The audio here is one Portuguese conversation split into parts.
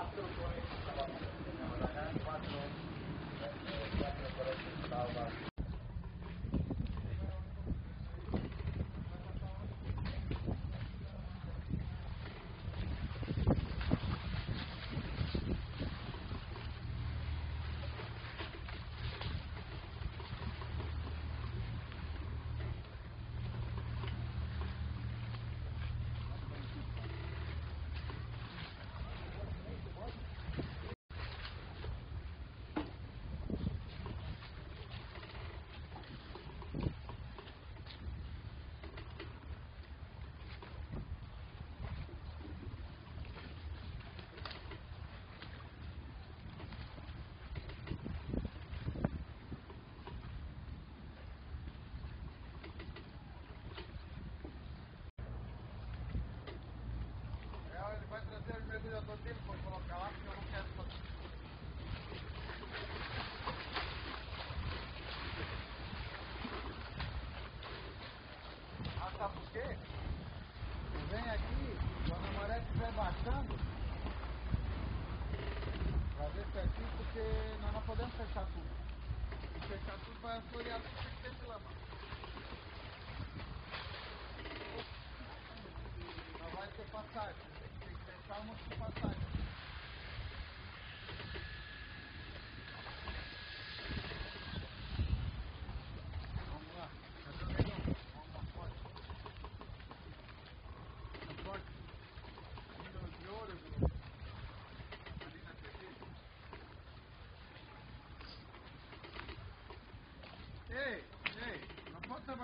よろしくお願いします。Quando ele for colocar lá, porque eu não quero fazer. Ah, sabe por quê? Eu venho aqui, quando a maré estiver baixando, pra ver certinho, porque nós não podemos fechar tudo. Se fechar tudo, vai florear tudo que tem de lama. Não vai ter passagem, tem que fechar um monte de passagem. Vamos lá, cadê o negão? Vamos lá, pode. Não pode? Ainda de ouro, Bruno. Ali na TV. Ei, ei,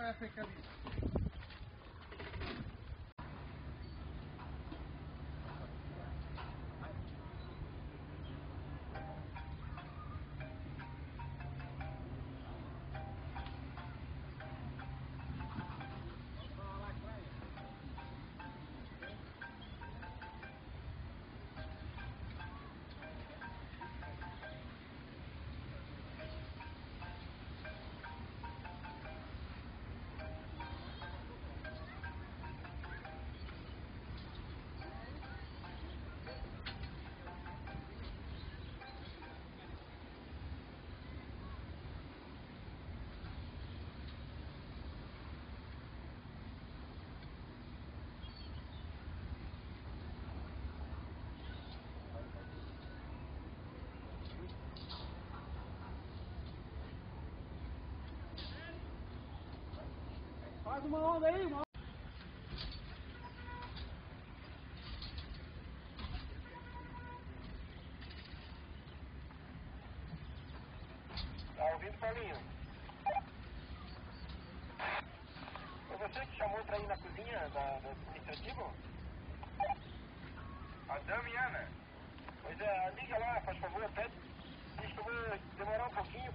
não pode Faz uma onda aí, mano. Tá ouvindo, Paulinho? Foi você que chamou pra ir na cozinha da, do administrativo? A Damiana. Pois é, liga lá, faz favor, pede. Diz que eu vou demorar um pouquinho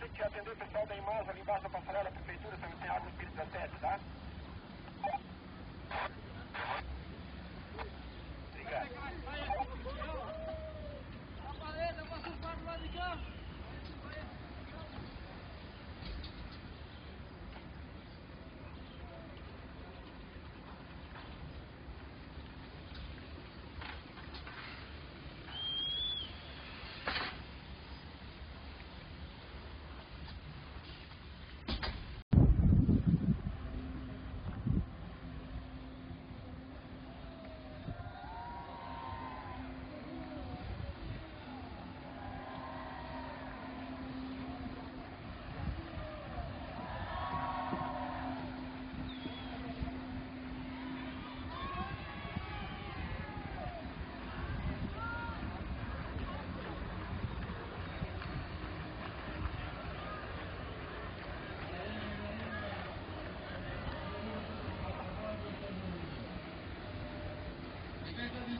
eu que atender o pessoal da Imasa ali embaixo da passarela da prefeitura também tem água no Espírito da Sete, tá? Obrigado.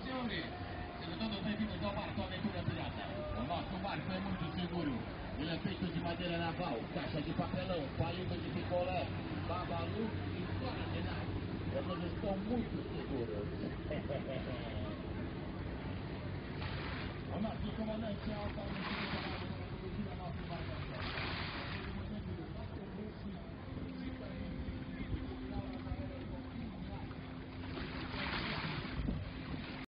Attenzione, secondo tempo do barco aventura pirata. O nosso barco é muito seguro. Ele é feito de madeira naval, caixa de papelão, palito de picolé, babalu e guaraná. Eles estão muito seguros. O nosso comandante é o Paulo